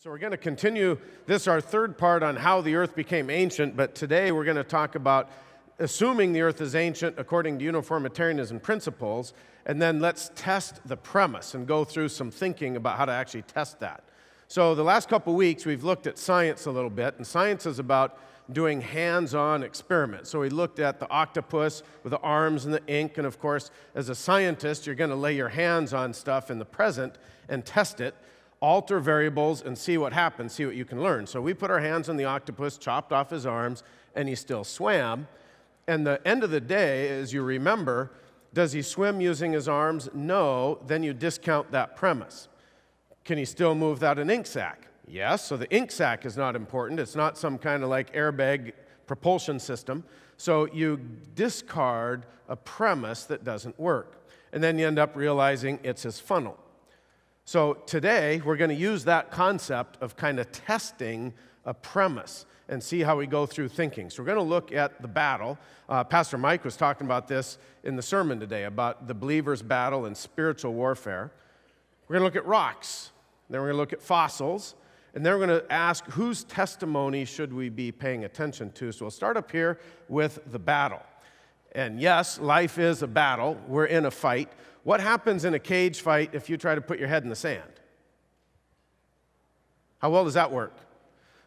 So, we're going to continue this, our third part on how the earth became ancient, but today we're going to talk about assuming the earth is ancient according to uniformitarianism principles, and then let's test the premise and go through some thinking about how to actually test that. So, the last couple weeks we've looked at science a little bit, and science is about doing hands on experiments. So, we looked at the octopus with the arms and the ink, and of course, as a scientist, you're going to lay your hands on stuff in the present and test it alter variables and see what happens, see what you can learn. So we put our hands on the octopus, chopped off his arms, and he still swam. And the end of the day, as you remember, does he swim using his arms? No. Then you discount that premise. Can he still move without an ink sac? Yes. So the ink sac is not important. It's not some kind of like airbag propulsion system. So you discard a premise that doesn't work. And then you end up realizing it's his funnel. So today, we're going to use that concept of kind of testing a premise and see how we go through thinking. So we're going to look at the battle. Uh, Pastor Mike was talking about this in the sermon today about the believer's battle and spiritual warfare. We're going to look at rocks, then we're going to look at fossils, and then we're going to ask whose testimony should we be paying attention to. So we'll start up here with the battle. And yes, life is a battle. We're in a fight. What happens in a cage fight if you try to put your head in the sand? How well does that work?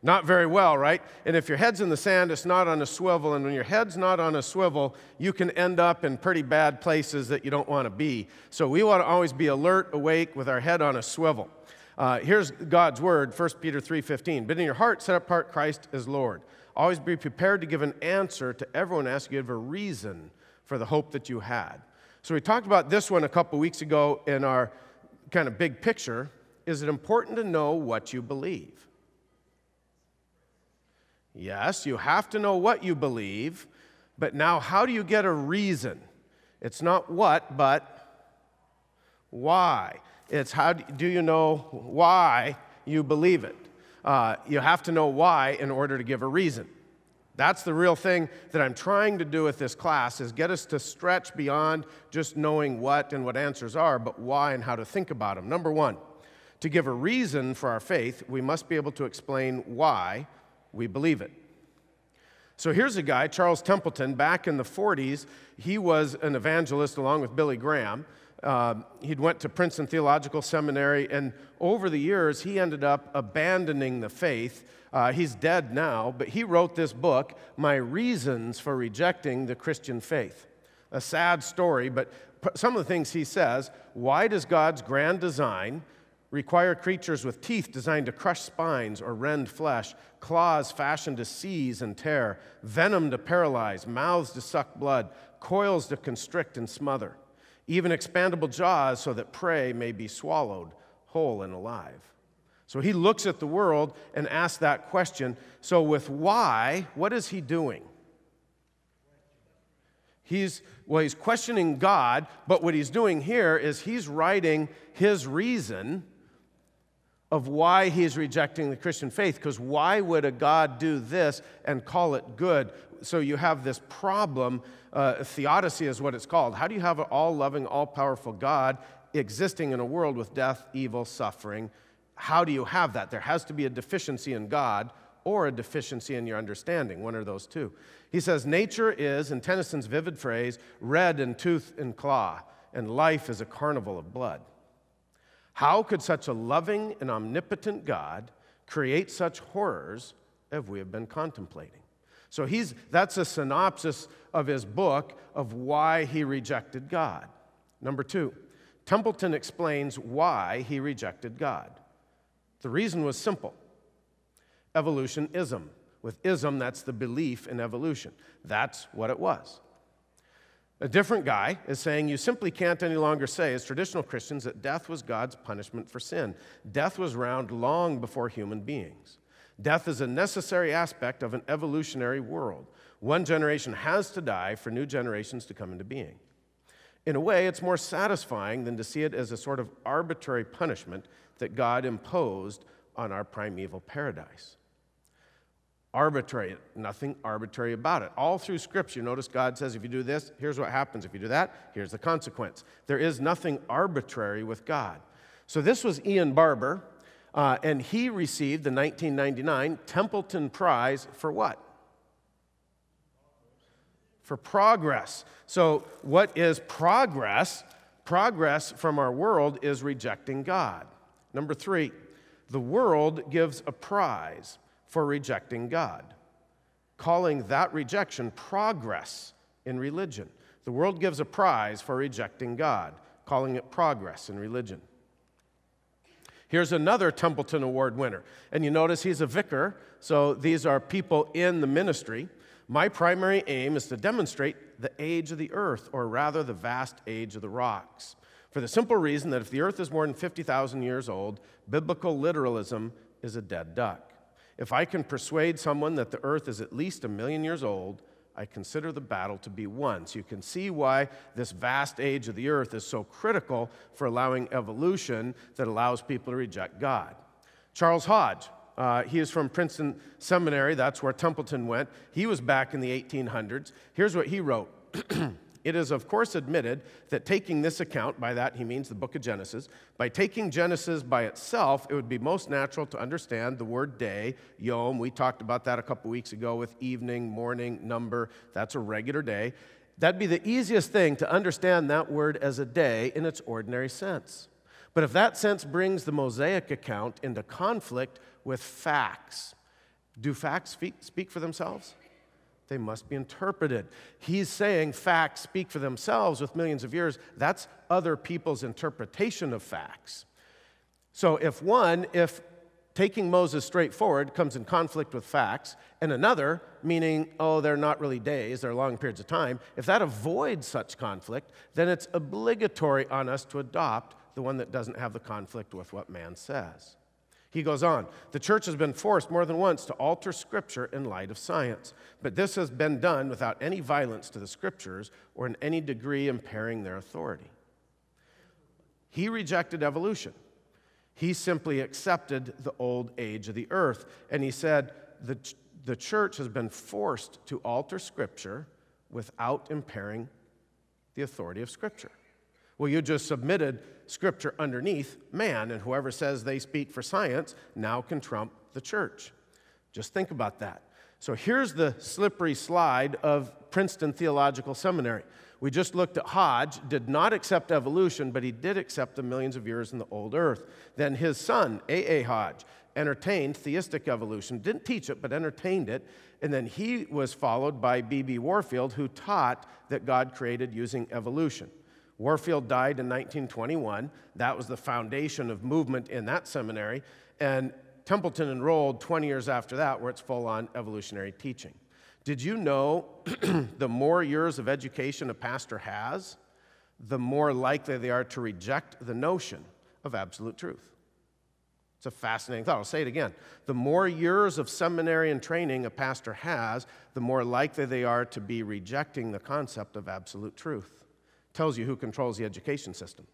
Not very well, right? And if your head's in the sand, it's not on a swivel. And when your head's not on a swivel, you can end up in pretty bad places that you don't want to be. So we want to always be alert, awake, with our head on a swivel. Uh, here's God's word, 1 Peter 3.15. But in your heart, set apart Christ as Lord. Always be prepared to give an answer to everyone asking you of a reason for the hope that you had. So we talked about this one a couple weeks ago in our kind of big picture. Is it important to know what you believe? Yes, you have to know what you believe, but now how do you get a reason? It's not what, but why. It's how do you know why you believe it? Uh, you have to know why in order to give a reason. That's the real thing that I'm trying to do with this class is get us to stretch beyond just knowing what and what answers are, but why and how to think about them. Number one, to give a reason for our faith, we must be able to explain why we believe it. So here's a guy, Charles Templeton, back in the 40s. He was an evangelist along with Billy Graham. Uh, he'd went to Princeton Theological Seminary, and over the years, he ended up abandoning the faith uh, he's dead now, but he wrote this book, My Reasons for Rejecting the Christian Faith. A sad story, but some of the things he says why does God's grand design require creatures with teeth designed to crush spines or rend flesh, claws fashioned to seize and tear, venom to paralyze, mouths to suck blood, coils to constrict and smother, even expandable jaws so that prey may be swallowed whole and alive? So he looks at the world and asks that question. So, with why, what is he doing? He's, well, he's questioning God, but what he's doing here is he's writing his reason of why he's rejecting the Christian faith. Because why would a God do this and call it good? So you have this problem. Uh, theodicy is what it's called. How do you have an all loving, all powerful God existing in a world with death, evil, suffering, how do you have that? There has to be a deficiency in God or a deficiency in your understanding, one of those two. He says, Nature is, in Tennyson's vivid phrase, red in tooth and claw, and life is a carnival of blood. How could such a loving and omnipotent God create such horrors as we have been contemplating? So he's, that's a synopsis of his book of why he rejected God. Number two, Templeton explains why he rejected God. The reason was simple evolutionism. With ism, that's the belief in evolution. That's what it was. A different guy is saying you simply can't any longer say, as traditional Christians, that death was God's punishment for sin. Death was around long before human beings. Death is a necessary aspect of an evolutionary world. One generation has to die for new generations to come into being. In a way, it's more satisfying than to see it as a sort of arbitrary punishment that God imposed on our primeval paradise. Arbitrary, nothing arbitrary about it. All through Scripture, notice God says, if you do this, here's what happens. If you do that, here's the consequence. There is nothing arbitrary with God. So, this was Ian Barbour. Uh, and he received the 1999 Templeton Prize for what? For progress. So, what is progress? Progress from our world is rejecting God. Number three, the world gives a prize for rejecting God, calling that rejection progress in religion. The world gives a prize for rejecting God, calling it progress in religion. Here's another Templeton Award winner. And you notice he's a vicar, so these are people in the ministry. My primary aim is to demonstrate the age of the earth, or rather, the vast age of the rocks. For the simple reason that if the earth is more than 50,000 years old, biblical literalism is a dead duck. If I can persuade someone that the earth is at least a million years old, I consider the battle to be won. So you can see why this vast age of the earth is so critical for allowing evolution that allows people to reject God. Charles Hodge, uh, he is from Princeton Seminary, that's where Templeton went. He was back in the 1800s. Here's what he wrote It is, of course, admitted that taking this account, by that he means the book of Genesis, by taking Genesis by itself, it would be most natural to understand the word day, yom. We talked about that a couple weeks ago with evening, morning, number. That's a regular day. That'd be the easiest thing to understand that word as a day in its ordinary sense. But if that sense brings the Mosaic account into conflict with facts, do facts speak, speak for themselves? They must be interpreted. He's saying facts speak for themselves with millions of years. That's other people's interpretation of facts. So if one, if taking Moses straightforward comes in conflict with facts, and another, meaning, oh, they're not really days, they're long periods of time, if that avoids such conflict, then it's obligatory on us to adopt the one that doesn't have the conflict with what man says. He goes on, the church has been forced more than once to alter scripture in light of science, but this has been done without any violence to the scriptures or in any degree impairing their authority. He rejected evolution. He simply accepted the old age of the earth. And he said, the, the church has been forced to alter scripture without impairing the authority of scripture. Well, you just submitted scripture underneath man, and whoever says they speak for science now can trump the church. Just think about that. So here's the slippery slide of Princeton Theological Seminary. We just looked at Hodge, did not accept evolution, but he did accept the millions of years in the old earth. Then his son, A.A. Hodge, entertained theistic evolution, didn't teach it, but entertained it. And then he was followed by B.B. Warfield, who taught that God created using evolution. Warfield died in 1921. That was the foundation of movement in that seminary. And Templeton enrolled 20 years after that, where it's full on evolutionary teaching. Did you know the more years of education a pastor has, the more likely they are to reject the notion of absolute truth? It's a fascinating thought. I'll say it again. The more years of seminary and training a pastor has, the more likely they are to be rejecting the concept of absolute truth tells you who controls the education system.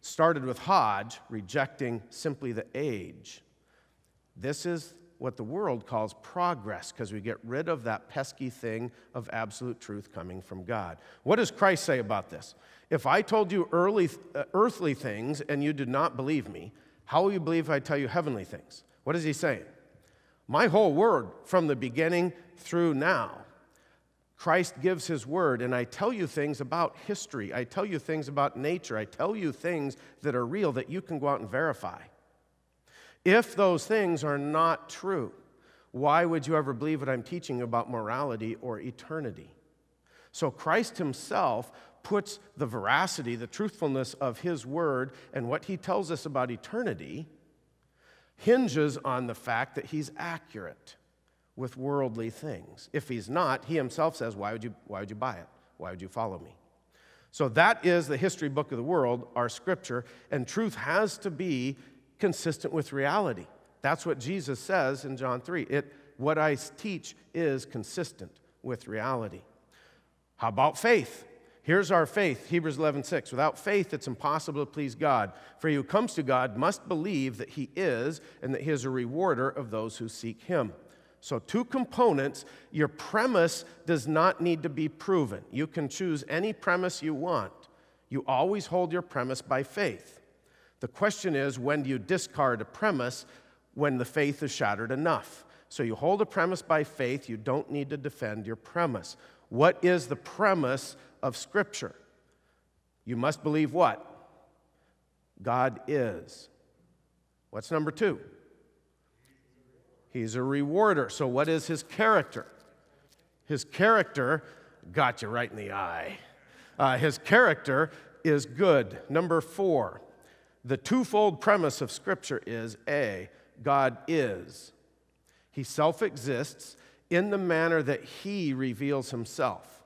Started with Hodge rejecting simply the age. This is what the world calls progress because we get rid of that pesky thing of absolute truth coming from God. What does Christ say about this? If I told you early, uh, earthly things and you did not believe me, how will you believe if I tell you heavenly things? What is he saying? My whole word from the beginning through now Christ gives his word, and I tell you things about history. I tell you things about nature. I tell you things that are real that you can go out and verify. If those things are not true, why would you ever believe what I'm teaching about morality or eternity? So Christ himself puts the veracity, the truthfulness of his word and what he tells us about eternity hinges on the fact that he's accurate with worldly things. If he's not, he himself says, Why would you, why would you buy it? Why would you follow me? So that is the history book of the world, our scripture, and truth has to be consistent with reality. That's what Jesus says in John 3. It, what I teach is consistent with reality. How about faith? Here's our faith, Hebrews 11:6. Without faith, it's impossible to please God. For he who comes to God must believe that he is, and that he is a rewarder of those who seek him. So, two components. Your premise does not need to be proven. You can choose any premise you want. You always hold your premise by faith. The question is when do you discard a premise when the faith is shattered enough? So you hold a premise by faith, you don't need to defend your premise. What is the premise of Scripture? You must believe what? God is. What's number two? He's a rewarder. So, what is his character? His character got you right in the eye. Uh, his character is good. Number four, the twofold premise of Scripture is A, God is. He self exists in the manner that He reveals Himself.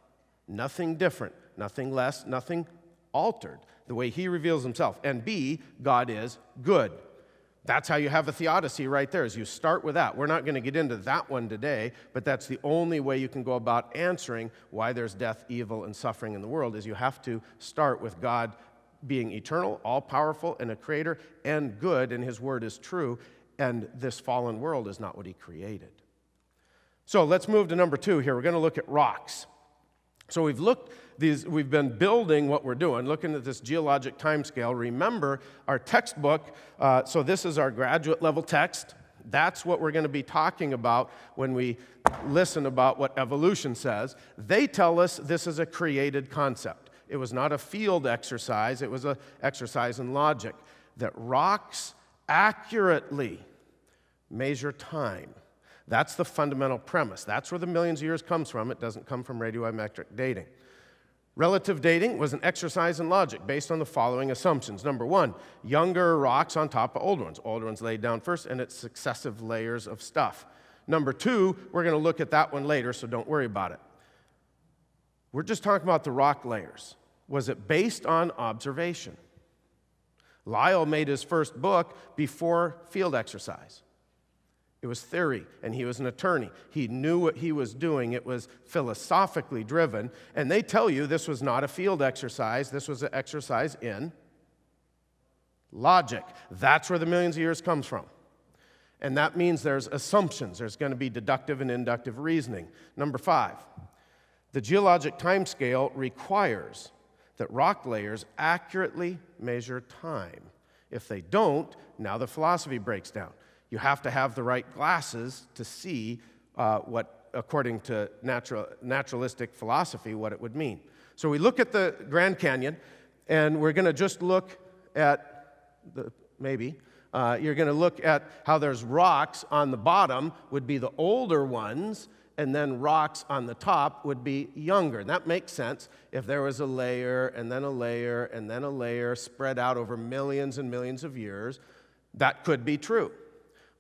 Nothing different, nothing less, nothing altered. The way He reveals Himself. And B, God is good. That's how you have a theodicy right there, is you start with that. We're not going to get into that one today, but that's the only way you can go about answering why there's death, evil, and suffering in the world, is you have to start with God being eternal, all powerful, and a creator, and good, and his word is true, and this fallen world is not what he created. So let's move to number two here. We're going to look at rocks. So we've looked these, we've been building what we're doing, looking at this geologic time scale. Remember our textbook, uh, so this is our graduate level text. That's what we're going to be talking about when we listen about what evolution says. They tell us this is a created concept. It was not a field exercise, it was an exercise in logic. That rocks accurately measure time. That's the fundamental premise. That's where the millions of years comes from. It doesn't come from radiometric dating. Relative dating was an exercise in logic based on the following assumptions. Number one, younger rocks on top of older ones. Older ones laid down first, and it's successive layers of stuff. Number two, we're going to look at that one later, so don't worry about it. We're just talking about the rock layers. Was it based on observation? Lyell made his first book before field exercise. It was theory, and he was an attorney. He knew what he was doing. It was philosophically driven. And they tell you this was not a field exercise, this was an exercise in logic. That's where the millions of years comes from. And that means there's assumptions, there's going to be deductive and inductive reasoning. Number five, the geologic time scale requires that rock layers accurately measure time. If they don't, now the philosophy breaks down. You have to have the right glasses to see uh, what, according to natural, naturalistic philosophy, what it would mean. So we look at the Grand Canyon, and we're going to just look at the, maybe, uh, you're going to look at how there's rocks on the bottom, would be the older ones, and then rocks on the top would be younger. And that makes sense if there was a layer and then a layer and then a layer spread out over millions and millions of years. That could be true.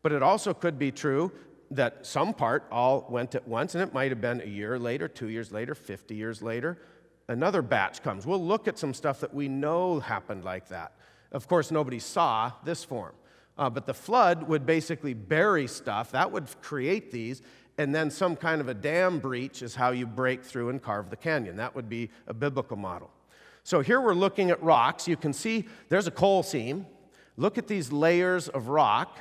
But it also could be true that some part all went at once, and it might have been a year later, two years later, 50 years later. Another batch comes. We'll look at some stuff that we know happened like that. Of course, nobody saw this form. Uh, but the flood would basically bury stuff, that would create these, and then some kind of a dam breach is how you break through and carve the canyon. That would be a biblical model. So here we're looking at rocks. You can see there's a coal seam. Look at these layers of rock.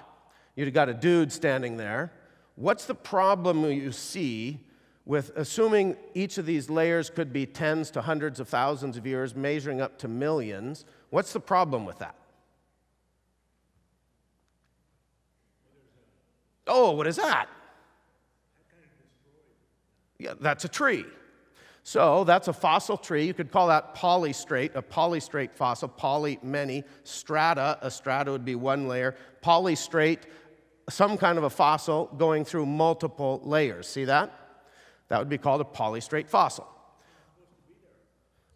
You've got a dude standing there. What's the problem you see with assuming each of these layers could be tens to hundreds of thousands of years, measuring up to millions? What's the problem with that? Oh, what is that? Yeah, that's a tree. So that's a fossil tree. You could call that polystrate, a polystrate fossil. Poly, many. Strata, a strata would be one layer. Polystrate, some kind of a fossil going through multiple layers. See that? That would be called a polystrate fossil.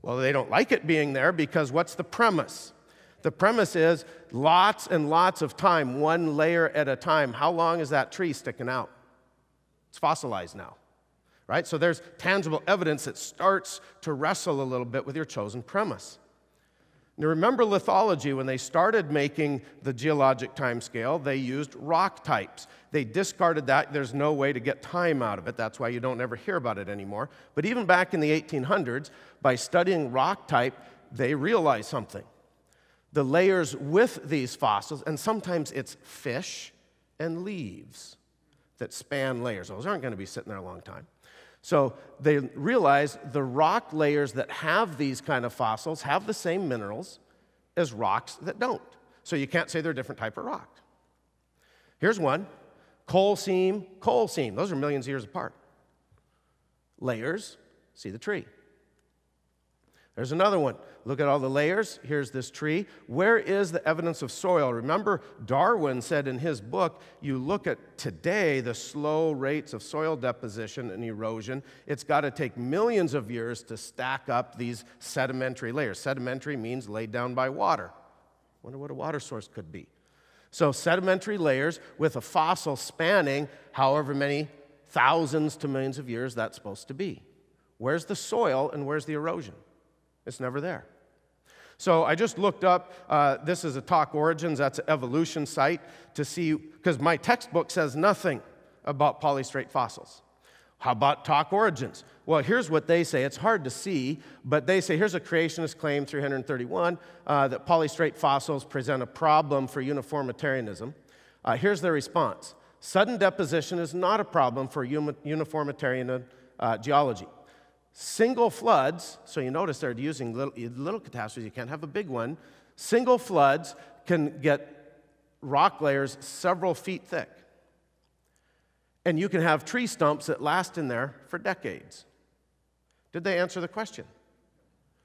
Well, they don't like it being there because what's the premise? The premise is lots and lots of time, one layer at a time. How long is that tree sticking out? It's fossilized now, right? So there's tangible evidence that starts to wrestle a little bit with your chosen premise. Now, remember lithology, when they started making the geologic time scale, they used rock types. They discarded that. There's no way to get time out of it. That's why you don't ever hear about it anymore. But even back in the 1800s, by studying rock type, they realized something. The layers with these fossils, and sometimes it's fish and leaves that span layers. Those aren't going to be sitting there a long time. So they realize the rock layers that have these kind of fossils have the same minerals as rocks that don't. So you can't say they're a different type of rock. Here's one coal seam, coal seam. Those are millions of years apart. Layers, see the tree. There's another one. Look at all the layers. Here's this tree. Where is the evidence of soil? Remember, Darwin said in his book, you look at today the slow rates of soil deposition and erosion. It's got to take millions of years to stack up these sedimentary layers. Sedimentary means laid down by water. Wonder what a water source could be. So, sedimentary layers with a fossil spanning however many thousands to millions of years that's supposed to be. Where's the soil and where's the erosion? It's never there. So I just looked up, uh, this is a Talk Origins, that's an evolution site, to see, because my textbook says nothing about polystrate fossils. How about Talk Origins? Well, here's what they say. It's hard to see, but they say here's a creationist claim, 331, uh, that polystrate fossils present a problem for uniformitarianism. Uh, here's their response Sudden deposition is not a problem for uniformitarian uh, geology. Single floods, so you notice they're using little, little catastrophes, you can't have a big one. Single floods can get rock layers several feet thick. And you can have tree stumps that last in there for decades. Did they answer the question?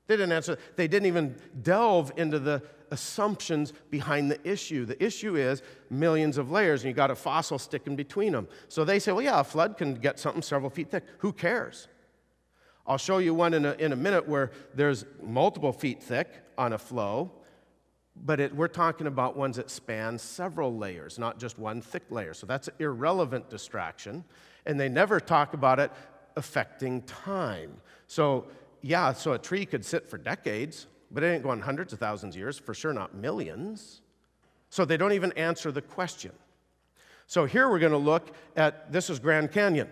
They didn't answer. They didn't even delve into the assumptions behind the issue. The issue is millions of layers, and you got a fossil sticking between them. So they say, well, yeah, a flood can get something several feet thick. Who cares? I'll show you one in a, in a minute where there's multiple feet thick on a flow, but it, we're talking about ones that span several layers, not just one thick layer. So that's an irrelevant distraction. And they never talk about it affecting time. So, yeah, so a tree could sit for decades, but it ain't going hundreds of thousands of years, for sure not millions. So they don't even answer the question. So here we're going to look at this is Grand Canyon.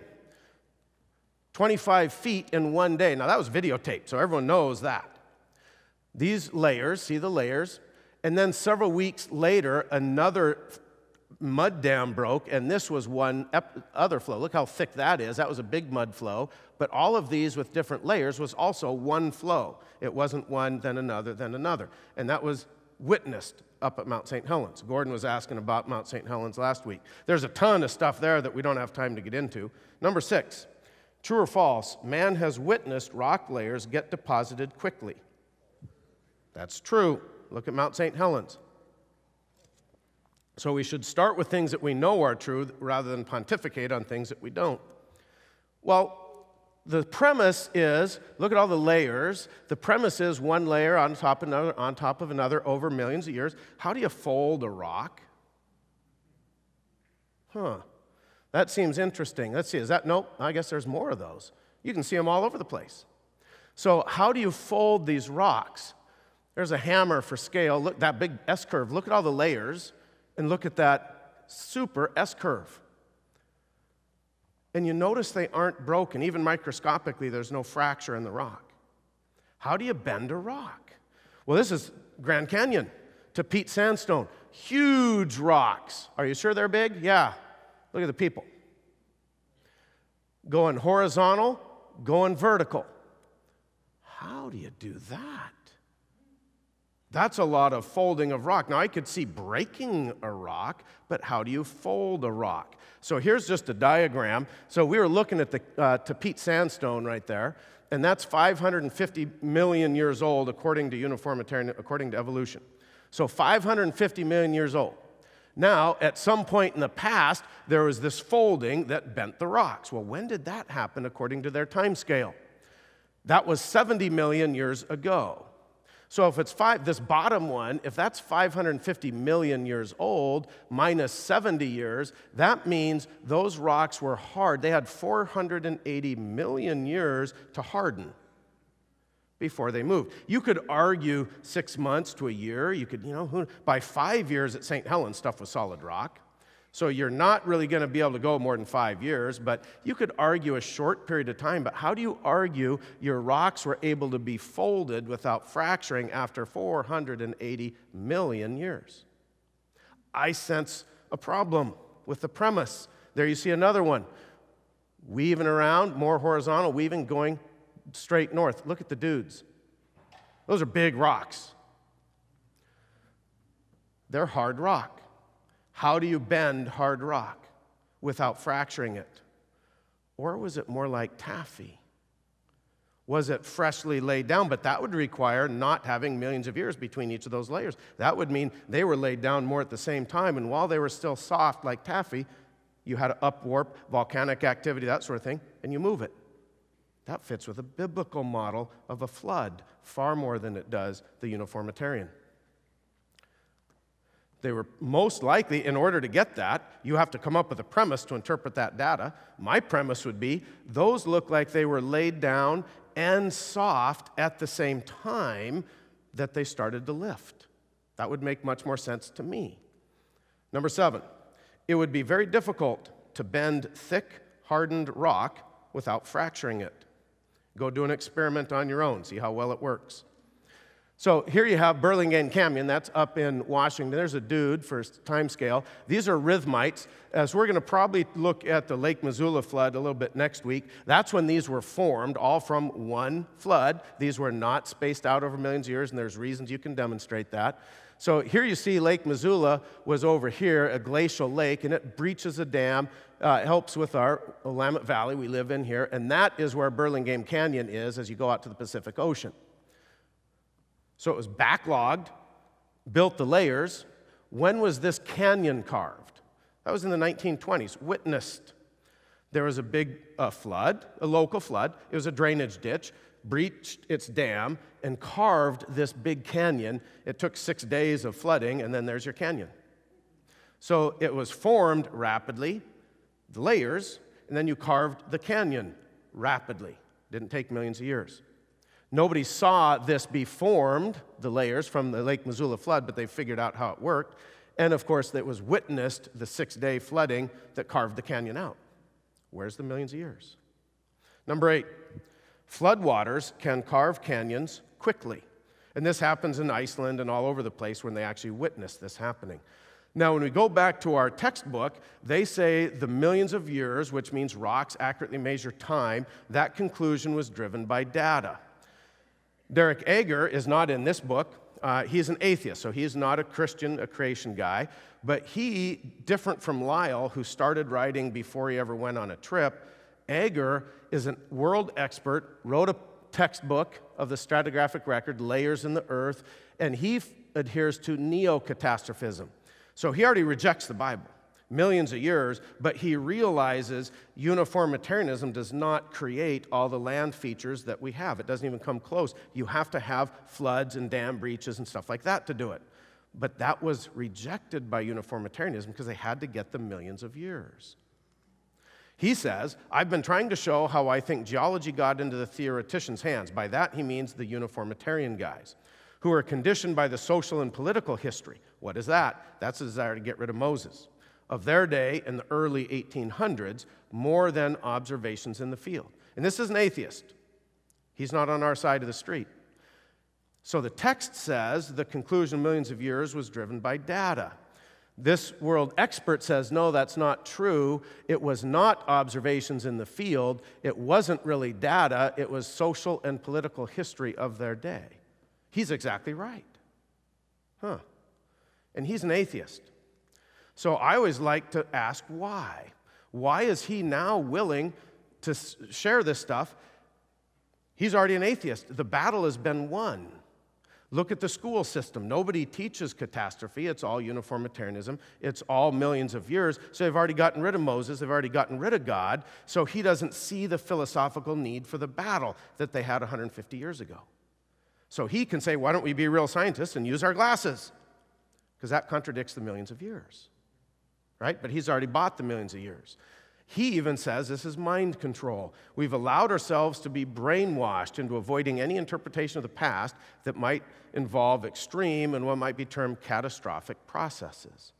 25 feet in one day. Now, that was videotaped, so everyone knows that. These layers, see the layers, and then several weeks later, another mud dam broke, and this was one other flow. Look how thick that is. That was a big mud flow. But all of these with different layers was also one flow. It wasn't one, then another, then another. And that was witnessed up at Mount St. Helens. Gordon was asking about Mount St. Helens last week. There's a ton of stuff there that we don't have time to get into. Number six, True or false? Man has witnessed rock layers get deposited quickly. That's true. Look at Mount St. Helens. So we should start with things that we know are true rather than pontificate on things that we don't. Well, the premise is look at all the layers. The premise is one layer on top of another, on top of another over millions of years. How do you fold a rock? Huh. That seems interesting. Let's see, is that? Nope, I guess there's more of those. You can see them all over the place. So, how do you fold these rocks? There's a hammer for scale. Look, that big S curve. Look at all the layers and look at that super S curve. And you notice they aren't broken. Even microscopically, there's no fracture in the rock. How do you bend a rock? Well, this is Grand Canyon Tapeats Sandstone. Huge rocks. Are you sure they're big? Yeah. Look at the people. Going horizontal, going vertical. How do you do that? That's a lot of folding of rock. Now, I could see breaking a rock, but how do you fold a rock? So here's just a diagram. So we were looking at the uh, Tapeats sandstone right there, and that's 550 million years old according to uniformitarian, according to evolution. So 550 million years old. Now, at some point in the past, there was this folding that bent the rocks. Well, when did that happen according to their time scale? That was 70 million years ago. So if it's five, this bottom one, if that's 550 million years old minus 70 years, that means those rocks were hard. They had 480 million years to harden before they moved. You could argue six months to a year. You could, you know, by five years at St. Helens, stuff was solid rock. So you're not really going to be able to go more than five years, but you could argue a short period of time. But how do you argue your rocks were able to be folded without fracturing after 480 million years? I sense a problem with the premise. There you see another one. Weaving around, more horizontal, weaving, going straight north. Look at the dudes. Those are big rocks. They're hard rock. How do you bend hard rock without fracturing it? Or was it more like taffy? Was it freshly laid down? But that would require not having millions of years between each of those layers. That would mean they were laid down more at the same time. And while they were still soft like taffy, you had upwarp, volcanic activity, that sort of thing, and you move it. That fits with a biblical model of a flood far more than it does the uniformitarian. They were most likely, in order to get that, you have to come up with a premise to interpret that data. My premise would be those look like they were laid down and soft at the same time that they started to lift. That would make much more sense to me. Number seven, it would be very difficult to bend thick, hardened rock without fracturing it. Go do an experiment on your own, see how well it works. So here you have Burlingame Canyon, that's up in Washington. There's a dude for time scale. These are rhythmites. As we're going to probably look at the Lake Missoula flood a little bit next week, that's when these were formed, all from one flood. These were not spaced out over millions of years, and there's reasons you can demonstrate that. So here you see Lake Missoula was over here, a glacial lake, and it breaches a dam. Uh, helps with our Willamette Valley we live in here, and that is where Burlingame Canyon is as you go out to the Pacific Ocean. So it was backlogged, built the layers. When was this canyon carved? That was in the 1920s, witnessed. There was a big uh, flood, a local flood. It was a drainage ditch breached its dam and carved this big canyon. It took six days of flooding, and then there's your canyon. So it was formed rapidly, layers, and then you carved the canyon rapidly. Didn't take millions of years. Nobody saw this be formed, the layers from the Lake Missoula flood, but they figured out how it worked. And of course, it was witnessed the six day flooding that carved the canyon out. Where's the millions of years? Number eight, Floodwaters can carve canyons quickly. And this happens in Iceland and all over the place when they actually witness this happening. Now, when we go back to our textbook, they say the millions of years, which means rocks accurately measure time, that conclusion was driven by data. Derek Ager is not in this book. Uh, he's an atheist, so he's not a Christian, a creation guy. But he, different from Lyell, who started writing before he ever went on a trip, Ager is a world expert, wrote a textbook of the stratigraphic record, Layers in the Earth, and he adheres to neo-catastrophism. So he already rejects the Bible millions of years, but he realizes uniformitarianism does not create all the land features that we have. It doesn't even come close. You have to have floods and dam breaches and stuff like that to do it. But that was rejected by uniformitarianism because they had to get the millions of years. He says, I've been trying to show how I think geology got into the theoretician's hands. By that, he means the uniformitarian guys, who are conditioned by the social and political history. What is that? That's a desire to get rid of Moses. Of their day in the early 1800s, more than observations in the field. And this is an atheist. He's not on our side of the street. So the text says the conclusion millions of years was driven by data. This world expert says, no, that's not true. It was not observations in the field. It wasn't really data. It was social and political history of their day. He's exactly right. Huh. And he's an atheist. So I always like to ask why. Why is he now willing to share this stuff? He's already an atheist. The battle has been won. Look at the school system. Nobody teaches catastrophe. It's all uniformitarianism. It's all millions of years. So they've already gotten rid of Moses. They've already gotten rid of God. So he doesn't see the philosophical need for the battle that they had 150 years ago. So he can say, why don't we be real scientists and use our glasses? Because that contradicts the millions of years, right? But he's already bought the millions of years. He even says this is mind control. We've allowed ourselves to be brainwashed into avoiding any interpretation of the past that might involve extreme and what might be termed catastrophic processes.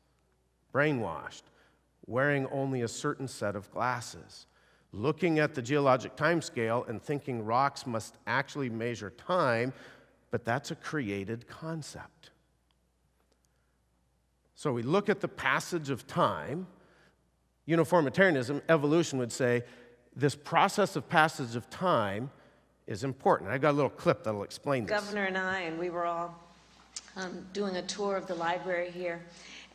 Brainwashed, wearing only a certain set of glasses, looking at the geologic time scale and thinking rocks must actually measure time, but that's a created concept. So we look at the passage of time uniformitarianism, evolution would say this process of passage of time is important. I got a little clip that'll explain this. Governor and I, and we were all um, doing a tour of the library here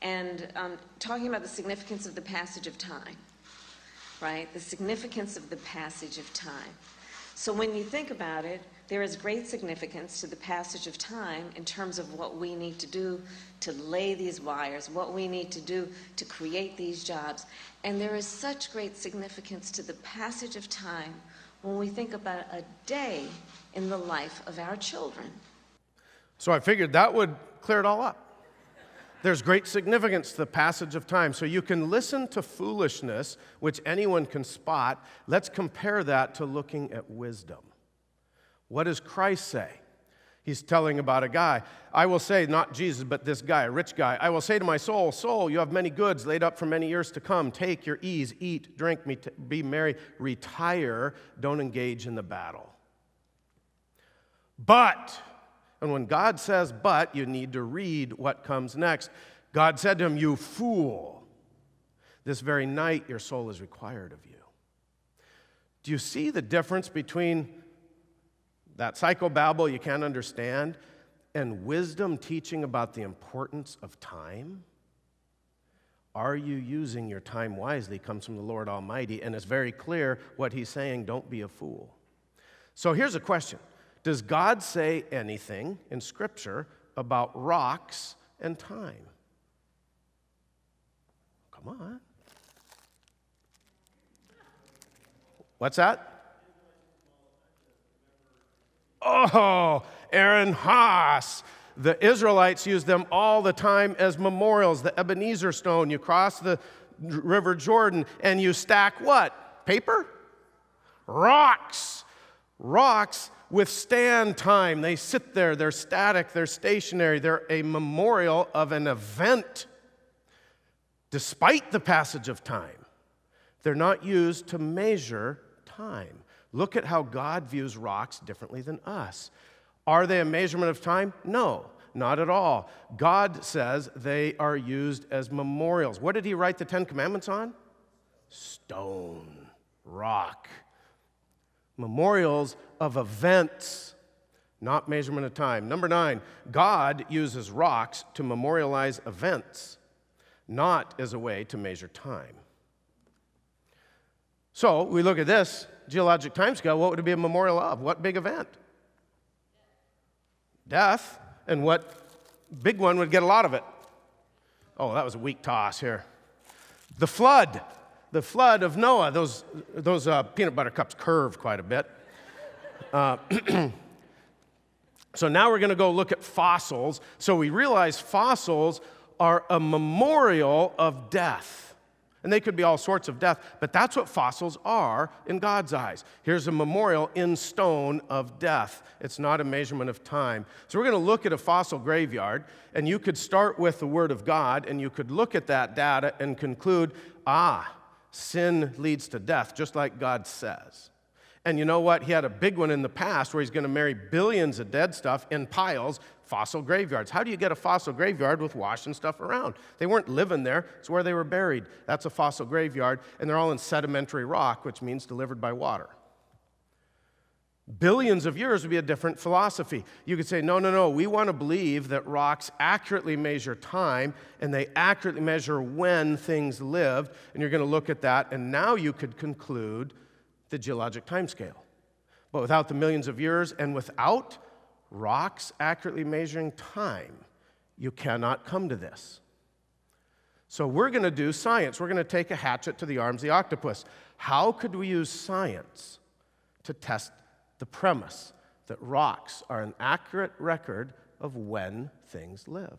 and um, talking about the significance of the passage of time, right? The significance of the passage of time. So when you think about it, there is great significance to the passage of time in terms of what we need to do to lay these wires, what we need to do to create these jobs. And there is such great significance to the passage of time when we think about a day in the life of our children. So I figured that would clear it all up. There's great significance to the passage of time. So you can listen to foolishness, which anyone can spot. Let's compare that to looking at wisdom. What does Christ say? He's telling about a guy. I will say, not Jesus, but this guy, a rich guy. I will say to my soul, Soul, you have many goods laid up for many years to come. Take your ease, eat, drink, be merry, retire, don't engage in the battle. But, and when God says but, you need to read what comes next. God said to him, You fool, this very night your soul is required of you. Do you see the difference between that psychobabble you can't understand and wisdom teaching about the importance of time? Are you using your time wisely? Comes from the Lord Almighty, and it's very clear what he's saying don't be a fool. So here's a question does God say anything in Scripture about rocks and time? Come on. What's that? Oh, Aaron Haas. The Israelites used them all the time as memorials. The Ebenezer stone, you cross the River Jordan and you stack what? Paper? Rocks. Rocks withstand time. They sit there, they're static, they're stationary, they're a memorial of an event. Despite the passage of time, they're not used to measure time. Look at how God views rocks differently than us. Are they a measurement of time? No, not at all. God says they are used as memorials. What did he write the Ten Commandments on? Stone, rock memorials of events, not measurement of time. Number nine, God uses rocks to memorialize events, not as a way to measure time. So we look at this geologic timescale. What would it be a memorial of? What big event? Death. And what big one would get a lot of it? Oh, that was a weak toss here. The flood the flood of Noah, those, those uh, peanut butter cups curve quite a bit. Uh, so now we're going to go look at fossils. So we realize fossils are a memorial of death. And they could be all sorts of death, but that's what fossils are in God's eyes. Here's a memorial in stone of death. It's not a measurement of time. So we're going to look at a fossil graveyard, and you could start with the Word of God, and you could look at that data and conclude ah, sin leads to death, just like God says. And you know what? He had a big one in the past where he's going to marry billions of dead stuff in piles, fossil graveyards. How do you get a fossil graveyard with washing stuff around? They weren't living there, it's where they were buried. That's a fossil graveyard, and they're all in sedimentary rock, which means delivered by water billions of years would be a different philosophy. You could say, no, no, no, we want to believe that rocks accurately measure time and they accurately measure when things lived, and you're going to look at that, and now you could conclude the geologic timescale. But without the millions of years and without rocks accurately measuring time, you cannot come to this. So we're going to do science. We're going to take a hatchet to the arms of the octopus. How could we use science to test the premise that rocks are an accurate record of when things lived.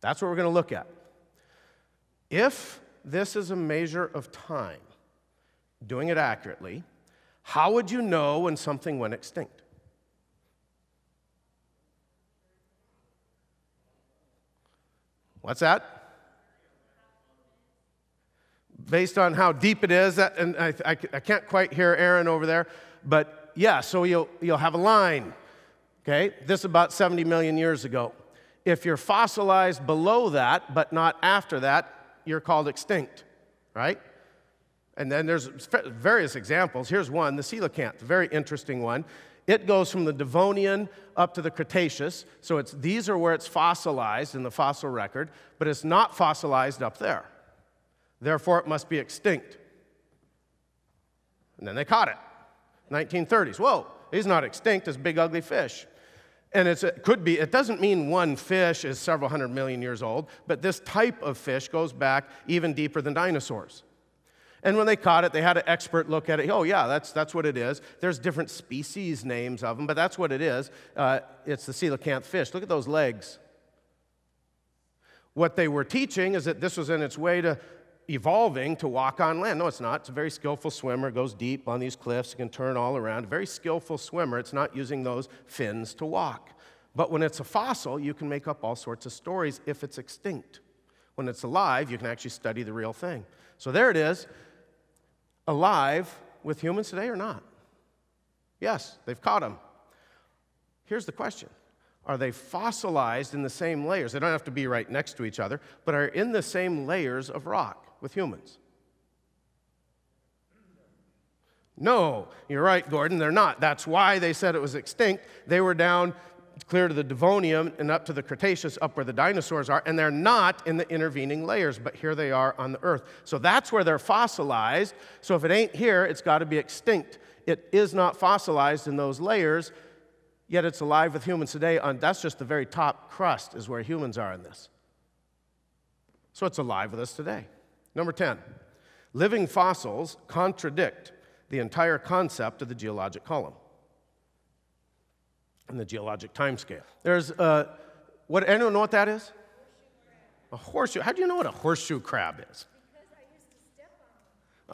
That's what we're going to look at. If this is a measure of time, doing it accurately, how would you know when something went extinct? What's that? Based on how deep it is, that, and I, I, I can't quite hear Aaron over there but yeah, so you'll, you'll have a line. Okay, this is about 70 million years ago. If you're fossilized below that, but not after that, you're called extinct, right? And then there's various examples. Here's one the coelacanth, very interesting one. It goes from the Devonian up to the Cretaceous, so it's, these are where it's fossilized in the fossil record, but it's not fossilized up there. Therefore, it must be extinct. And then they caught it. 1930s. Whoa, he's not extinct, it's big ugly fish. And it could be, it doesn't mean one fish is several hundred million years old, but this type of fish goes back even deeper than dinosaurs. And when they caught it, they had an expert look at it. Oh, yeah, that's, that's what it is. There's different species names of them, but that's what it is. Uh, it's the coelacanth fish. Look at those legs. What they were teaching is that this was in its way to evolving to walk on land. No, it's not. It's a very skillful swimmer, goes deep on these cliffs, it can turn all around. A very skillful swimmer. It's not using those fins to walk. But when it's a fossil, you can make up all sorts of stories if it's extinct. When it's alive, you can actually study the real thing. So there it is, alive with humans today or not? Yes, they've caught them. Here's the question are they fossilized in the same layers? They don't have to be right next to each other, but are in the same layers of rock with humans? No, you're right, Gordon, they're not. That's why they said it was extinct. They were down clear to the Devonian and up to the Cretaceous, up where the dinosaurs are, and they're not in the intervening layers, but here they are on the Earth. So that's where they're fossilized. So if it ain't here, it's got to be extinct. It is not fossilized in those layers, yet it's alive with humans today. On, that's just the very top crust, is where humans are in this. So it's alive with us today. Number 10, living fossils contradict the entire concept of the geologic column and the geologic timescale. There's a, what, anyone know what that is? A horseshoe. How do you know what a horseshoe crab is?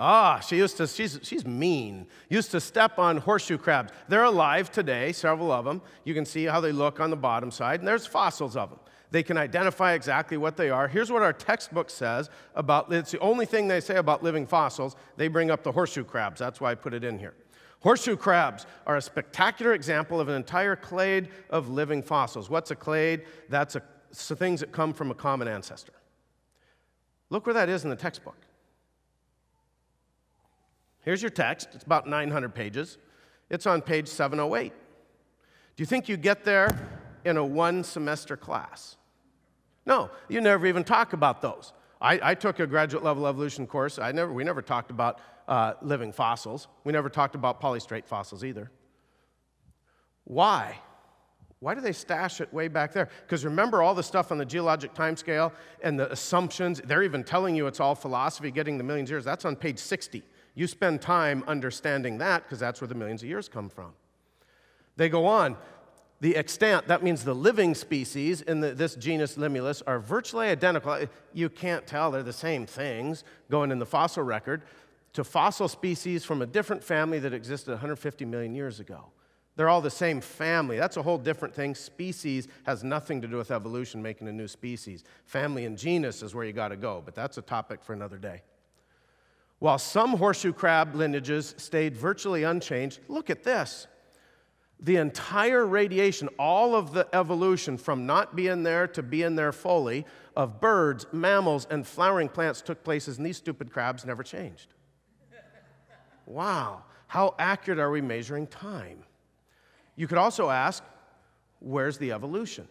Ah, she used to, she's, she's mean. Used to step on horseshoe crabs. They're alive today, several of them. You can see how they look on the bottom side, and there's fossils of them. They can identify exactly what they are. Here's what our textbook says about it's the only thing they say about living fossils. They bring up the horseshoe crabs. That's why I put it in here. Horseshoe crabs are a spectacular example of an entire clade of living fossils. What's a clade? That's a, things that come from a common ancestor. Look where that is in the textbook. Here's your text. It's about 900 pages. It's on page 708. Do you think you get there in a one semester class? No, you never even talk about those. I, I took a graduate level evolution course. I never, we never talked about uh, living fossils. We never talked about polystrate fossils either. Why? Why do they stash it way back there? Because remember all the stuff on the geologic timescale and the assumptions, they're even telling you it's all philosophy getting the millions of years. That's on page 60. You spend time understanding that because that's where the millions of years come from. They go on. The extant, that means the living species in the, this genus Limulus, are virtually identical. You can't tell, they're the same things going in the fossil record to fossil species from a different family that existed 150 million years ago. They're all the same family. That's a whole different thing. Species has nothing to do with evolution, making a new species. Family and genus is where you got to go, but that's a topic for another day. While some horseshoe crab lineages stayed virtually unchanged, look at this. The entire radiation, all of the evolution from not being there to being there fully of birds, mammals, and flowering plants took place, and these stupid crabs never changed. Wow, how accurate are we measuring time? You could also ask, where's the evolution?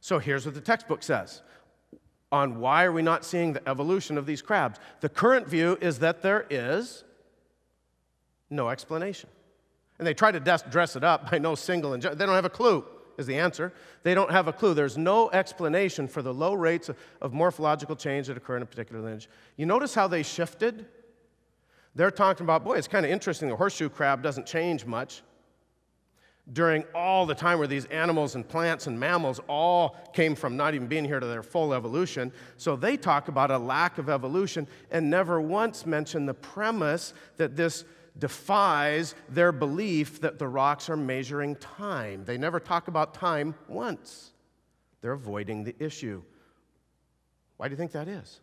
So here's what the textbook says on why are we not seeing the evolution of these crabs. The current view is that there is no explanation. And they try to dress it up by no single, they don't have a clue, is the answer. They don't have a clue. There's no explanation for the low rates of morphological change that occur in a particular lineage. You notice how they shifted? They're talking about, boy, it's kind of interesting. The horseshoe crab doesn't change much during all the time where these animals and plants and mammals all came from not even being here to their full evolution. So they talk about a lack of evolution and never once mention the premise that this defies their belief that the rocks are measuring time. They never talk about time once. They're avoiding the issue. Why do you think that is?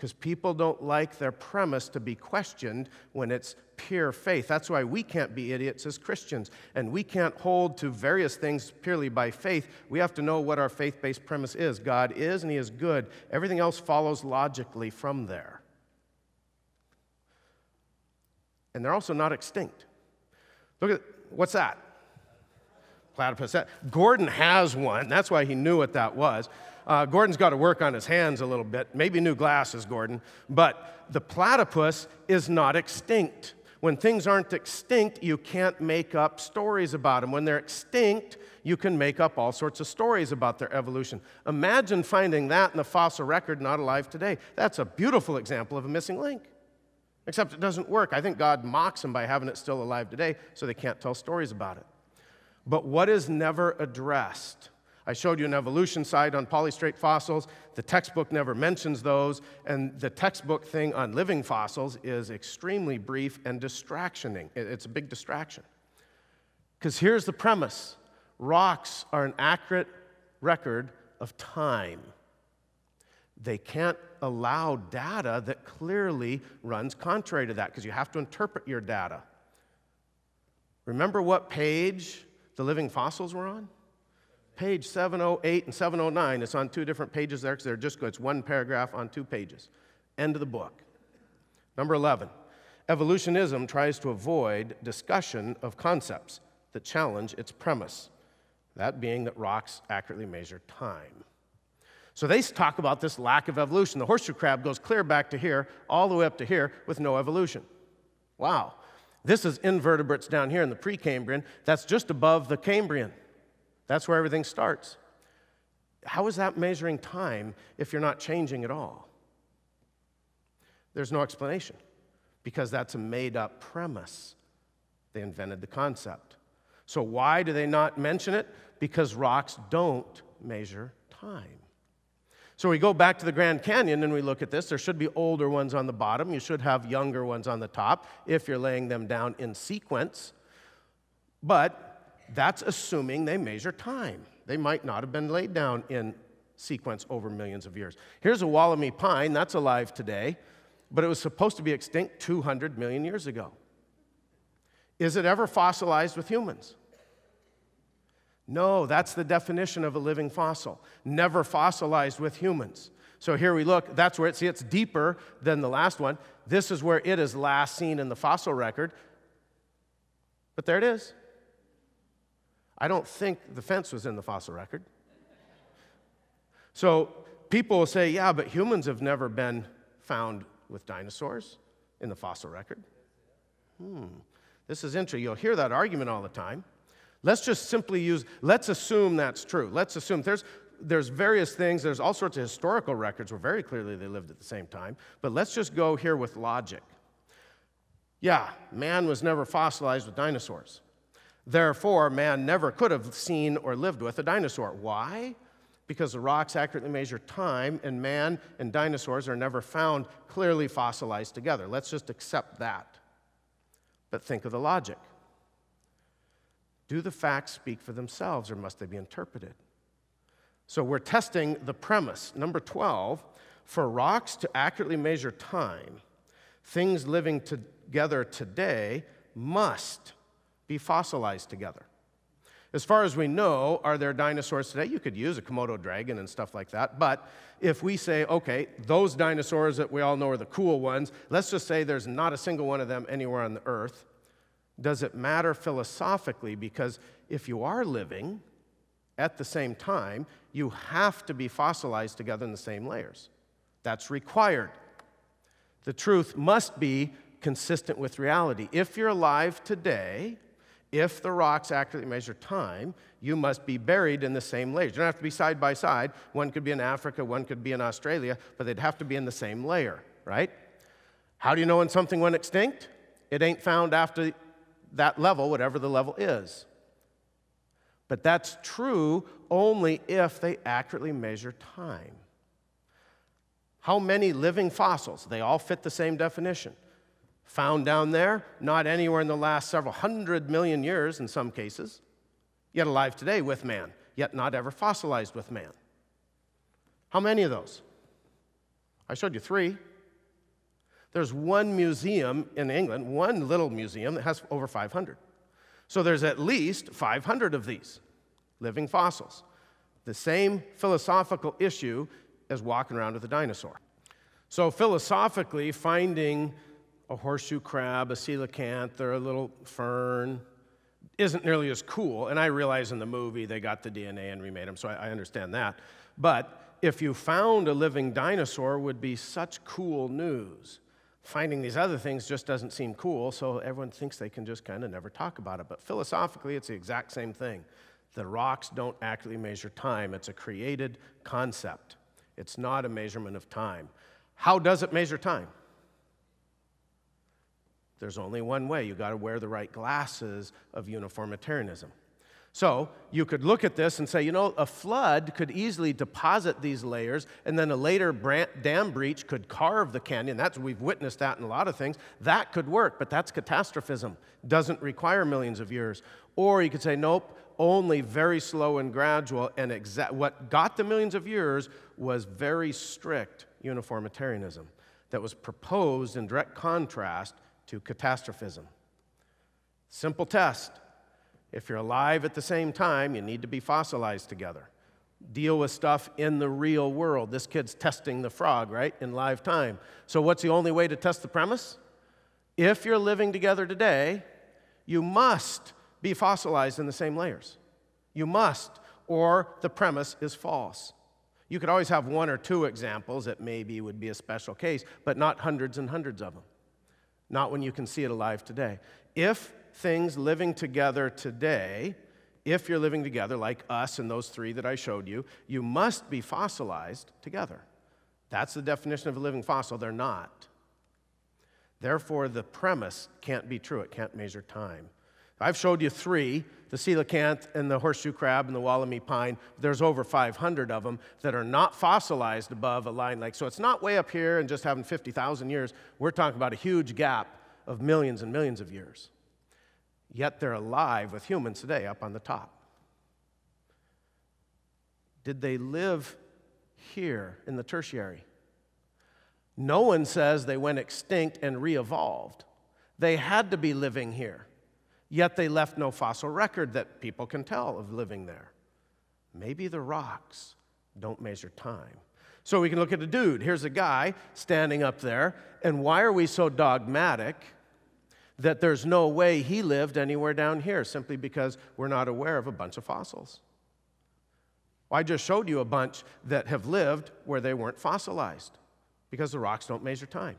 because people don't like their premise to be questioned when it's pure faith. That's why we can't be idiots as Christians, and we can't hold to various things purely by faith. We have to know what our faith based premise is God is, and He is good. Everything else follows logically from there. And they're also not extinct. Look at what's that? Platypus. Gordon has one. That's why he knew what that was. Uh, Gordon's got to work on his hands a little bit. Maybe new glasses, Gordon. But the platypus is not extinct. When things aren't extinct, you can't make up stories about them. When they're extinct, you can make up all sorts of stories about their evolution. Imagine finding that in the fossil record not alive today. That's a beautiful example of a missing link. Except it doesn't work. I think God mocks them by having it still alive today so they can't tell stories about it. But what is never addressed? I showed you an evolution side on polystrate fossils. The textbook never mentions those, and the textbook thing on living fossils is extremely brief and distractioning. It's a big distraction. Because here's the premise rocks are an accurate record of time. They can't allow data that clearly runs contrary to that because you have to interpret your data. Remember what page the living fossils were on? Page 708 and 709. It's on two different pages there because they're just. It's one paragraph on two pages. End of the book. Number 11. Evolutionism tries to avoid discussion of concepts that challenge its premise, that being that rocks accurately measure time. So they talk about this lack of evolution. The horseshoe crab goes clear back to here, all the way up to here, with no evolution. Wow. This is invertebrates down here in the Precambrian. That's just above the Cambrian. That's where everything starts. How is that measuring time if you're not changing at all? There's no explanation because that's a made up premise. They invented the concept. So, why do they not mention it? Because rocks don't measure time. So we go back to the Grand Canyon and we look at this. There should be older ones on the bottom. You should have younger ones on the top if you're laying them down in sequence. But that's assuming they measure time. They might not have been laid down in sequence over millions of years. Here's a Wollemi pine that's alive today, but it was supposed to be extinct 200 million years ago. Is it ever fossilized with humans? No, that's the definition of a living fossil. Never fossilized with humans. So here we look, that's where it, see, it's deeper than the last one. This is where it is last seen in the fossil record. But there it is. I don't think the fence was in the fossil record. So people will say, yeah, but humans have never been found with dinosaurs in the fossil record. Hmm, this is interesting. You'll hear that argument all the time. Let's just simply use, let's assume that's true. Let's assume there's, there's various things, there's all sorts of historical records where very clearly they lived at the same time, but let's just go here with logic. Yeah, man was never fossilized with dinosaurs. Therefore, man never could have seen or lived with a dinosaur. Why? Because the rocks accurately measure time, and man and dinosaurs are never found clearly fossilized together. Let's just accept that. But think of the logic. Do the facts speak for themselves or must they be interpreted? So we're testing the premise. Number 12 for rocks to accurately measure time, things living together today must be fossilized together. As far as we know, are there dinosaurs today? You could use a Komodo dragon and stuff like that. But if we say, okay, those dinosaurs that we all know are the cool ones, let's just say there's not a single one of them anywhere on the earth, does it matter philosophically? Because if you are living at the same time, you have to be fossilized together in the same layers. That's required. The truth must be consistent with reality. If you're alive today, if the rocks accurately measure time, you must be buried in the same layers. You don't have to be side by side. One could be in Africa, one could be in Australia, but they'd have to be in the same layer, right? How do you know when something went extinct? It ain't found after that level, whatever the level is. But that's true only if they accurately measure time. How many living fossils? They all fit the same definition. Found down there, not anywhere in the last several hundred million years in some cases, yet alive today with man, yet not ever fossilized with man. How many of those? I showed you three. There's one museum in England, one little museum that has over 500. So there's at least 500 of these living fossils. The same philosophical issue as walking around with a dinosaur. So, philosophically, finding a horseshoe crab, a coelacanth, or a little fern isn't nearly as cool. And I realize in the movie they got the DNA and remade them, so I, I understand that. But if you found a living dinosaur would be such cool news. Finding these other things just doesn't seem cool, so everyone thinks they can just kind of never talk about it. But philosophically, it's the exact same thing. The rocks don't actually measure time, it's a created concept. It's not a measurement of time. How does it measure time? There's only one way. You got to wear the right glasses of uniformitarianism. So you could look at this and say, you know, a flood could easily deposit these layers, and then a later dam breach could carve the canyon. That's we've witnessed that in a lot of things. That could work, but that's catastrophism. Doesn't require millions of years. Or you could say, nope, only very slow and gradual. And exa- what got the millions of years was very strict uniformitarianism that was proposed in direct contrast to catastrophism. Simple test if you're alive at the same time, you need to be fossilized together. Deal with stuff in the real world. This kid's testing the frog, right, in live time. So, what's the only way to test the premise? If you're living together today, you must be fossilized in the same layers. You must, or the premise is false. You could always have one or two examples that maybe would be a special case, but not hundreds and hundreds of them. Not when you can see it alive today. If things living together today, if you're living together like us and those three that I showed you, you must be fossilized together. That's the definition of a living fossil. They're not. Therefore, the premise can't be true. It can't measure time. I've showed you three the coelacanth and the horseshoe crab and the Wollemi pine. There's over 500 of them that are not fossilized above a line like so. It's not way up here and just having 50,000 years. We're talking about a huge gap of millions and millions of years yet they're alive with humans today up on the top. Did they live here in the tertiary? No one says they went extinct and re evolved. They had to be living here, yet they left no fossil record that people can tell of living there. Maybe the rocks don't measure time. So we can look at a dude. Here's a guy standing up there, and why are we so dogmatic? That there's no way he lived anywhere down here simply because we're not aware of a bunch of fossils. Well, I just showed you a bunch that have lived where they weren't fossilized because the rocks don't measure time.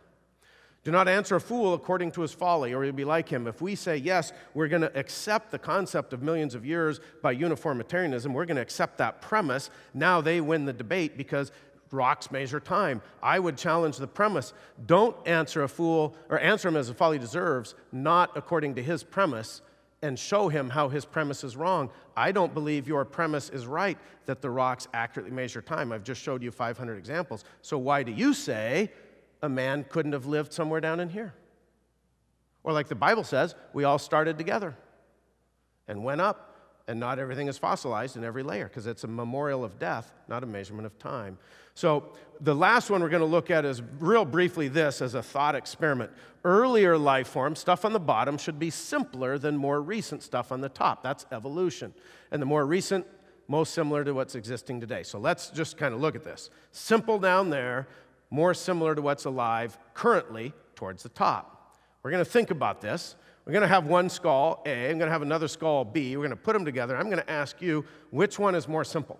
Do not answer a fool according to his folly, or you'll be like him. If we say, yes, we're going to accept the concept of millions of years by uniformitarianism, we're going to accept that premise, now they win the debate because rocks measure time. I would challenge the premise don't answer a fool or answer him as a folly deserves, not according to his premise, and show him how his premise is wrong. I don't believe your premise is right that the rocks accurately measure time. I've just showed you 500 examples. So why do you say a man couldn't have lived somewhere down in here? Or, like the Bible says, we all started together and went up and not everything is fossilized in every layer because it's a memorial of death, not a measurement of time. So, the last one we're going to look at is real briefly this as a thought experiment. Earlier life forms, stuff on the bottom, should be simpler than more recent stuff on the top. That's evolution. And the more recent, most similar to what's existing today. So, let's just kind of look at this. Simple down there, more similar to what's alive currently towards the top. We're going to think about this. We're going to have one skull A, I'm going to have another skull B. We're going to put them together. I'm going to ask you which one is more simple?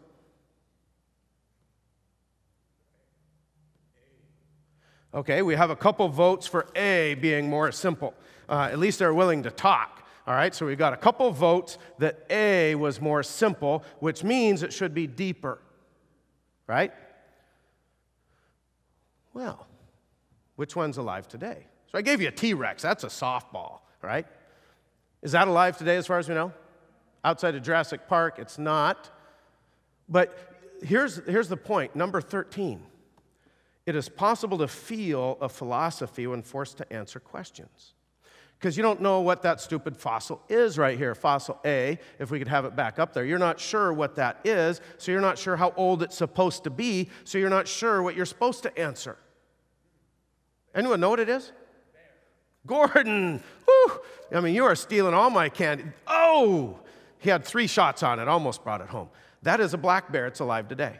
Okay, we have a couple votes for A being more simple. Uh, at least they're willing to talk. All right, so we've got a couple votes that A was more simple, which means it should be deeper. Right? Well, which one's alive today? So I gave you a T Rex. That's a softball right? Is that alive today as far as we know? Outside of Jurassic Park, it's not. But here's, here's the point number 13. It is possible to feel a philosophy when forced to answer questions. Because you don't know what that stupid fossil is right here, fossil A, if we could have it back up there. You're not sure what that is, so you're not sure how old it's supposed to be, so you're not sure what you're supposed to answer. Anyone know what it is? Gordon, whew, I mean, you are stealing all my candy. Oh, he had three shots on it, almost brought it home. That is a black bear, it's alive today.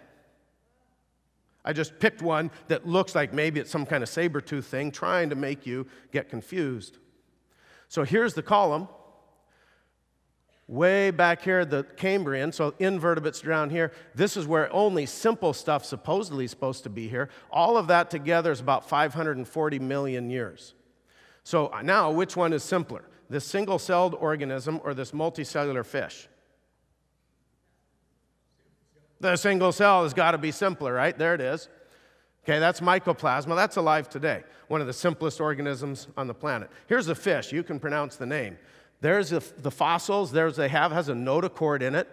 I just picked one that looks like maybe it's some kind of saber tooth thing, trying to make you get confused. So here's the column way back here, the Cambrian, so invertebrates down here. This is where only simple stuff supposedly is supposed to be here. All of that together is about 540 million years. So now, which one is simpler? This single celled organism or this multicellular fish? The single cell has got to be simpler, right? There it is. Okay, that's mycoplasma. That's alive today, one of the simplest organisms on the planet. Here's a fish. You can pronounce the name. There's the, fossils. There's they have has a notochord in it.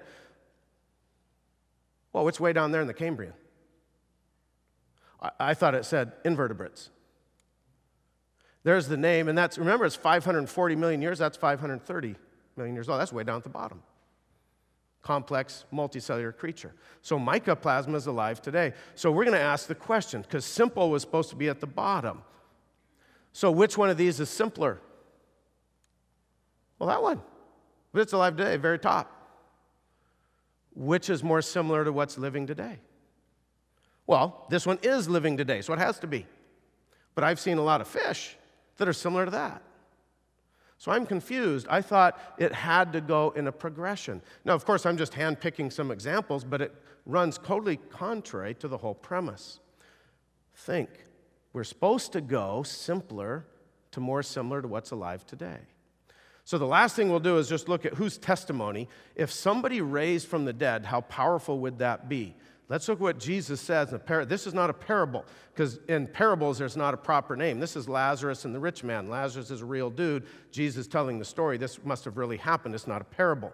Well, which way down there in the Cambrian? I, I thought it said invertebrates. There's the name, and that's remember it's 540 million years. That's 530 million years old. That's way down at the bottom complex multicellular creature. So mycoplasma is alive today. So we're going to ask the question because simple was supposed to be at the bottom. So which one of these is simpler? Well, that one. But it's alive today, very top. Which is more similar to what's living today? Well, this one is living today, so it has to be. But I've seen a lot of fish that are similar to that. So I'm confused. I thought it had to go in a progression. Now, of course, I'm just handpicking some examples, but it runs totally contrary to the whole premise. Think. We're supposed to go simpler to more similar to what's alive today. So the last thing we'll do is just look at whose testimony. If somebody raised from the dead, how powerful would that be? Let's look at what Jesus says. In a par- this is not a parable, because in parables, there's not a proper name. This is Lazarus and the rich man. Lazarus is a real dude. Jesus telling the story. This must have really happened. It's not a parable.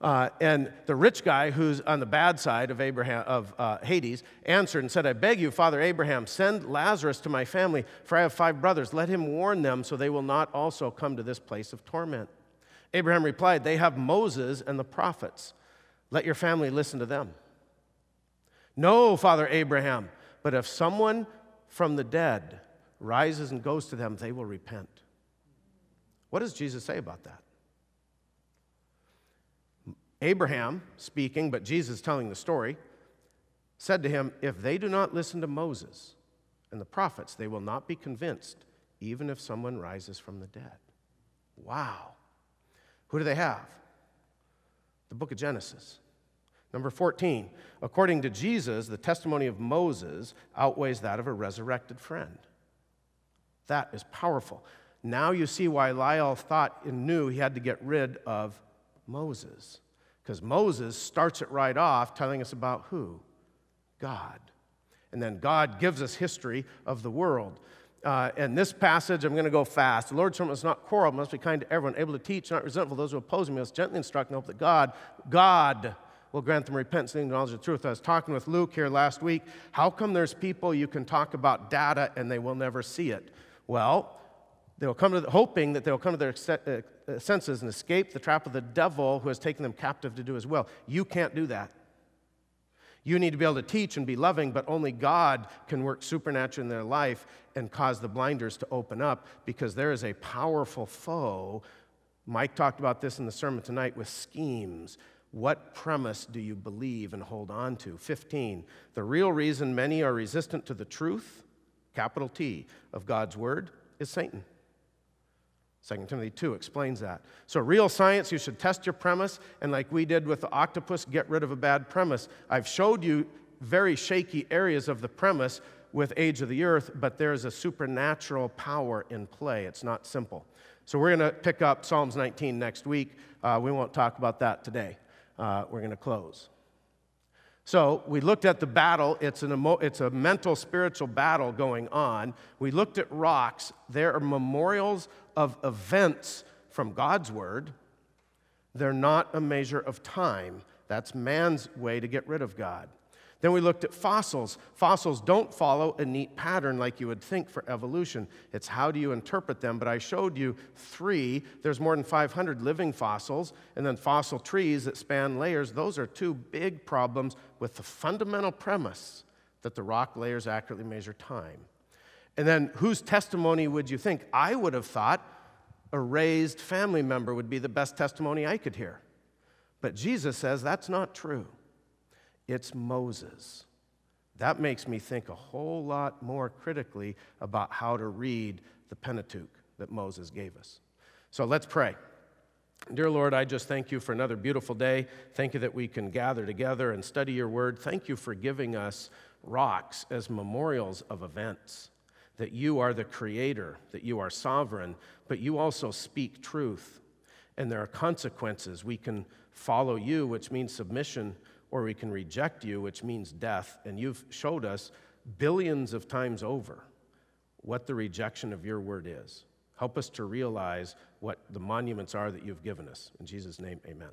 Uh, and the rich guy, who's on the bad side of, Abraham, of uh, Hades, answered and said, I beg you, Father Abraham, send Lazarus to my family, for I have five brothers. Let him warn them so they will not also come to this place of torment. Abraham replied, They have Moses and the prophets. Let your family listen to them. No, Father Abraham, but if someone from the dead rises and goes to them, they will repent. What does Jesus say about that? Abraham speaking, but Jesus telling the story, said to him, If they do not listen to Moses and the prophets, they will not be convinced, even if someone rises from the dead. Wow. Who do they have? The book of Genesis. Number 14, according to Jesus, the testimony of Moses outweighs that of a resurrected friend. That is powerful. Now you see why Lyell thought and knew he had to get rid of Moses. Because Moses starts it right off telling us about who? God. And then God gives us history of the world. Uh, and this passage, I'm going to go fast. The Lord's servant must not quarrel, must be kind to everyone, able to teach, not resentful those who oppose him, must gently instruct and hope that God, God, will grant them repentance and knowledge of the truth. I was talking with Luke here last week. How come there's people you can talk about data and they will never see it? Well, they'll come to the, hoping that they'll come to their uh, uh, senses and escape the trap of the devil who has taken them captive to do as well. You can't do that. You need to be able to teach and be loving, but only God can work supernaturally in their life and cause the blinders to open up because there is a powerful foe. Mike talked about this in the sermon tonight with schemes what premise do you believe and hold on to? 15. The real reason many are resistant to the truth, capital T, of God's word is Satan. 2 Timothy 2 explains that. So, real science, you should test your premise, and like we did with the octopus, get rid of a bad premise. I've showed you very shaky areas of the premise with Age of the Earth, but there's a supernatural power in play. It's not simple. So, we're going to pick up Psalms 19 next week. Uh, we won't talk about that today uh, we're going to close. So we looked at the battle. It's, an emo- it's a mental, spiritual battle going on. We looked at rocks. There are memorials of events from God's word. They're not a measure of time. That's man's way to get rid of God. Then we looked at fossils. Fossils don't follow a neat pattern like you would think for evolution. It's how do you interpret them? But I showed you three. There's more than 500 living fossils, and then fossil trees that span layers. Those are two big problems with the fundamental premise that the rock layers accurately measure time. And then whose testimony would you think? I would have thought a raised family member would be the best testimony I could hear. But Jesus says that's not true. It's Moses. That makes me think a whole lot more critically about how to read the Pentateuch that Moses gave us. So let's pray. Dear Lord, I just thank you for another beautiful day. Thank you that we can gather together and study your word. Thank you for giving us rocks as memorials of events, that you are the creator, that you are sovereign, but you also speak truth. And there are consequences. We can follow you, which means submission, or we can reject you, which means death. And you've showed us billions of times over what the rejection of your word is. Help us to realize what the monuments are that you've given us. In Jesus' name, amen.